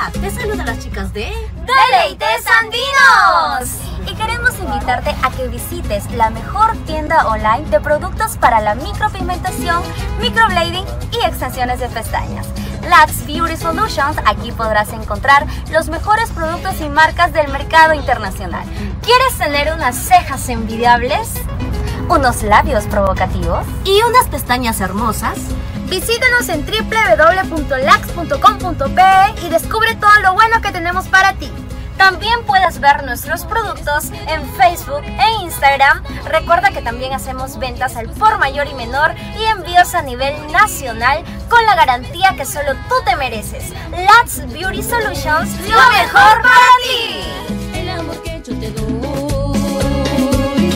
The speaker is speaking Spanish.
Hola, te saludan las chicas de Deleites Andinos. Y queremos invitarte a que visites la mejor tienda online de productos para la micropigmentación, microblading y extensiones de pestañas. Lax Beauty Solutions, aquí podrás encontrar los mejores productos y marcas del mercado internacional. ¿Quieres tener unas cejas envidiables? ¿Unos labios provocativos? y unas pestañas hermosas. Visítanos en www.lax.com.pe y descubre todo lo bueno que tenemos para ti. También puedes ver nuestros productos en Facebook e Instagram. Recuerda que también hacemos ventas al por mayor y menor y envíos a nivel nacional con la garantía que solo tú te mereces. Lats Beauty Solutions, lo mejor para